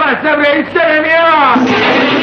vas a reír de!